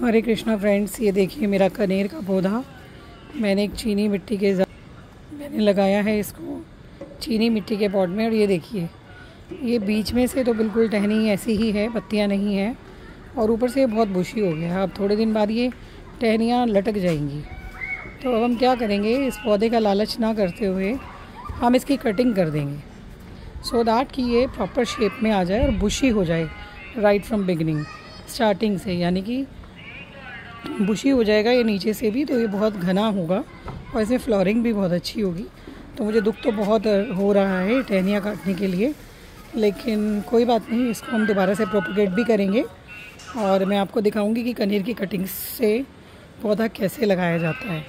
हरे Krishna friends, ये देखिए मेरा कनेर का पौधा। मैंने एक चीनी मिट्टी के मैंने लगाया है इसको चीनी मिट्टी के पॉट में और ये देखिए, ये बीच में से तो बिल्कुल टहनी ऐसी ही है, पत्तियाँ नहीं हैं और ऊपर से ये बहुत बुशी हो गया। है अब थोड़े दिन बाद ये टहनियाँ लटक जाएँगी। तो अब हम क्या करेंगे, इस पौधे का लालच ना करते हुए हम इसकी कटिंग कर देंगे। सो so दैट कि ये प्रॉपर शेप में आ जाए और बुशी हो जाए राइट फ्रॉम बिगनिंग स्टार्टिंग से, यानी कि बुशी हो जाएगा ये नीचे से भी तो ये बहुत घना होगा और इसमें फ्लोरिंग भी बहुत अच्छी होगी। तो मुझे दुख तो बहुत हो रहा है टहनियाँ काटने के लिए, लेकिन कोई बात नहीं, इसको हम दोबारा से प्रोपोगेट भी करेंगे। और मैं आपको दिखाऊँगी कि कनीर की कटिंग से पौधा कैसे लगाया जाता है।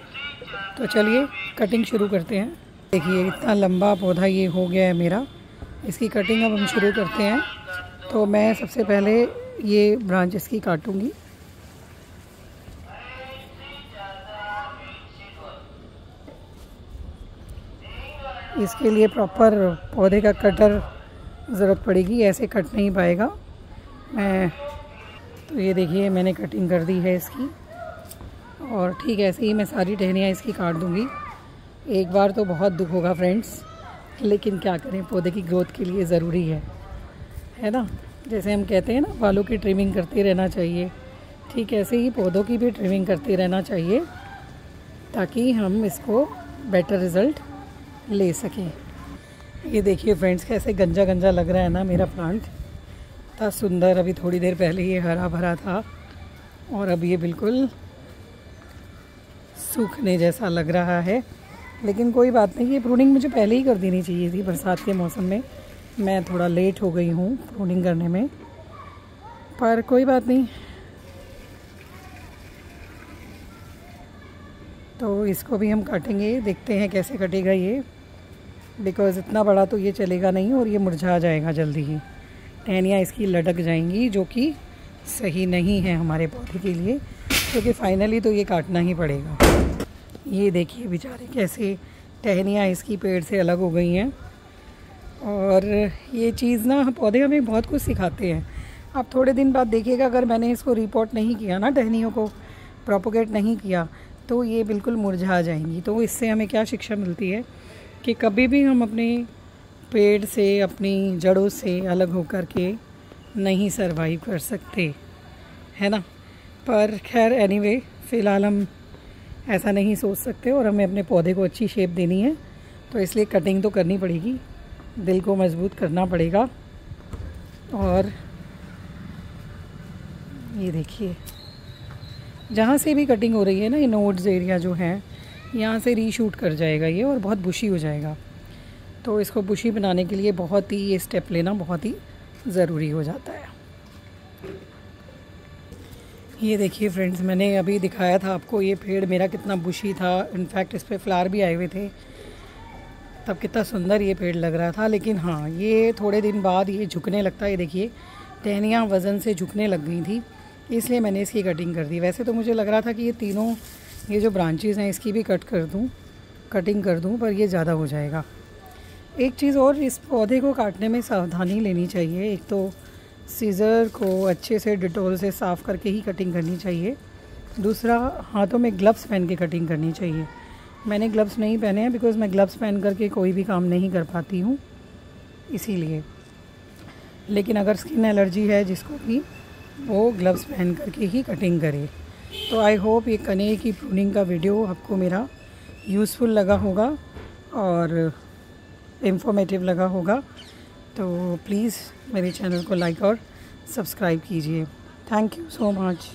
तो चलिए कटिंग शुरू करते हैं। देखिए, इतना लंबा पौधा ये हो गया है मेरा। इसकी कटिंग अब हम शुरू करते हैं। तो मैं सबसे पहले ये ब्रांच इसकी काटूँगी। इसके लिए प्रॉपर पौधे का कटर ज़रूरत पड़ेगी, ऐसे कट नहीं पाएगा। मैं तो ये देखिए, मैंने कटिंग कर दी है इसकी। और ठीक ऐसे ही मैं सारी टहनियाँ इसकी काट दूँगी। एक बार तो बहुत दुख होगा फ्रेंड्स लेकिन क्या करें, पौधे की ग्रोथ के लिए ज़रूरी है। है ना? जैसे हम कहते हैं ना, बालों की ट्रिमिंग करते रहना चाहिए। ठीक ऐसे ही पौधों की भी ट्रिमिंग करते रहना चाहिए, ताकि हम इसको बेटर रिज़ल्ट ले सकें। ये देखिए फ्रेंड्स कैसे गंजा गंजा लग रहा है ना मेरा प्लांट था सुंदर, अभी थोड़ी देर पहले ये हरा भरा था। और अब ये बिल्कुल सूखने जैसा लग रहा है। लेकिन कोई बात नहीं, ये प्रूनिंग मुझे पहले ही कर देनी चाहिए थी बरसात के मौसम में। मैं थोड़ा लेट हो गई हूँ प्रूनिंग करने में। पर कोई बात नहीं। तो इसको भी हम काटेंगे, देखते हैं कैसे कटेगा ये। बिकॉज़ इतना बड़ा तो ये चलेगा नहीं और ये मुरझा जाएगा जल्दी ही। टहनियाँ इसकी लटक जाएँगी, जो कि सही नहीं है हमारे पौधे के लिए, क्योंकि फाइनली तो ये काटना ही पड़ेगा। ये देखिए बेचारे कैसे टहनियाँ इसकी पेड़ से अलग हो गई हैं। और ये चीज़ ना, पौधे हमें बहुत कुछ सिखाते हैं। आप थोड़े दिन बाद देखिएगा, अगर मैंने इसको रिपोर्ट नहीं किया ना, टहनियों को प्रोपोगेट नहीं किया तो ये बिल्कुल मुरझा जाएँगी। तो इससे हमें क्या शिक्षा मिलती है? कि कभी भी हम अपने पेड़ से अपनी जड़ों से अलग होकर के नहीं सरवाइव कर सकते है ना? पर खैर एनीवे anyway, फ़िलहाल हम ऐसा नहीं सोच सकते और हमें अपने पौधे को अच्छी शेप देनी है तो इसलिए कटिंग तो करनी पड़ेगी। दिल को मज़बूत करना पड़ेगा। और ये देखिए जहाँ से भी कटिंग हो रही है ना ये नोड्स एरिया जो है यहाँ से रीशूट कर जाएगा ये और बहुत बुशी हो जाएगा। तो इसको बुशी बनाने के लिए बहुत ही ये स्टेप लेना बहुत ही ज़रूरी हो जाता है। ये देखिए फ्रेंड्स मैंने अभी दिखाया था आपको ये पेड़ मेरा कितना बुशी था। इनफैक्ट इस पर फ्लावर भी आए हुए थे। तब कितना सुंदर ये पेड़ लग रहा था। लेकिन हाँ ये थोड़े दिन बाद ये झुकने लगता है। देखिए, टहनियाँ वज़न से झुकने लग गई थी। इसलिए मैंने इसकी कटिंग कर दी। वैसे तो मुझे लग रहा था कि ये तीनों ये जो ब्रांचेज़ हैं, इसकी भी कट कर दूँ कटिंग कर दूँ, पर ये ज़्यादा हो जाएगा। एक चीज़ और, इस पौधे को काटने में सावधानी लेनी चाहिए। एक तो सीज़र को अच्छे से डिटोल से साफ़ करके ही कटिंग करनी चाहिए। दूसरा, हाथों में ग्लव्स पहन के कटिंग करनी चाहिए। मैंने ग्लव्स नहीं पहने हैं बिकॉज़ मैं ग्लव्स पहन करके कोई भी काम नहीं कर पाती हूँ, इसीलिए। लेकिन अगर स्किन एलर्जी है जिसको भी, वो ग्लव्स पहन करके ही कटिंग करे। तो आई होप ये कने की प्रूनिंग का वीडियो आपको मेरा यूज़फुल लगा होगा और इंफॉर्मेटिव लगा होगा। तो प्लीज़ मेरे चैनल को लाइक और सब्सक्राइब कीजिए। Thank you so much